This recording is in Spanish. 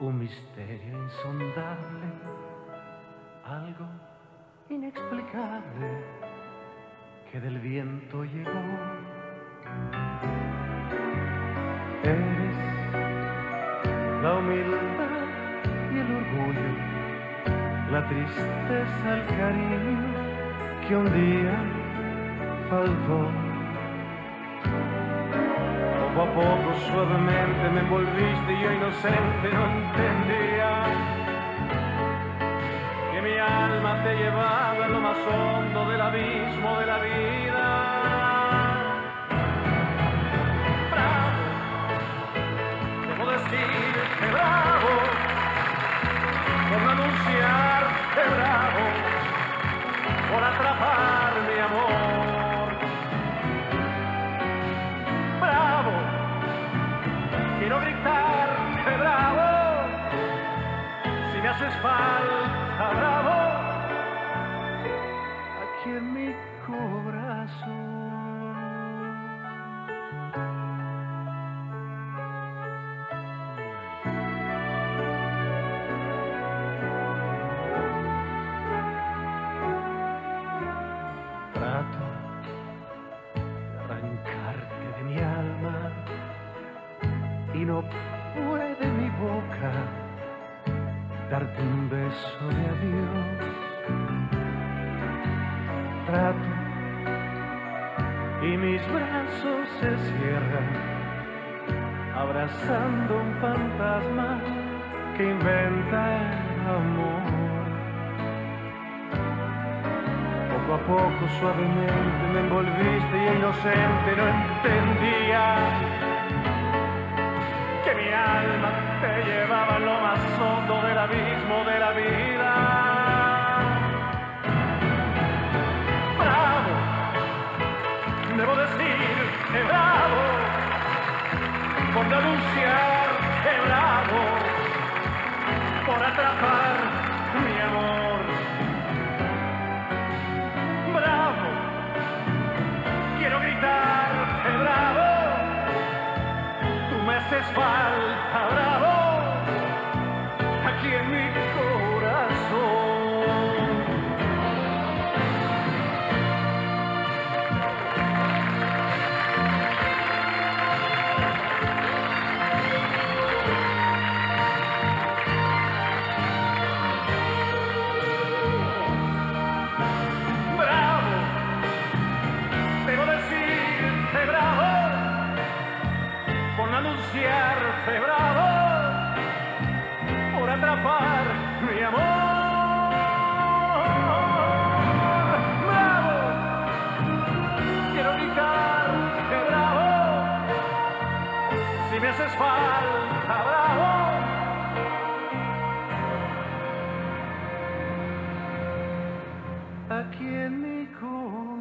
Un misterio insondable, algo inexplicable que del viento llegó la humildad y el orgullo, la tristeza, el cariño que un día faltó. Poco a poco suavemente me envolviste y yo inocente no entendía que mi alma te llevaba a lo más hondo del abismo de la vida. quiero gritar, bravo, si me haces falta. no puede mi boca darte un beso de adiós. Trato y mis brazos se cierran, abrazando un fantasma que inventa el amor. Poco a poco, suavemente me envolviste y inocente no entendía mi alma te llevaba lo más hondo del abismo de la vida. Bravo, debo decir que bravo, por denunciar que bravo, por atrapar haces falta, bravo, aquí en mi corazón. Un bravo por atrapar mi amor bravo. Quiero picar que bravo. Si me haces falta, bravo. ¿A quién dijo?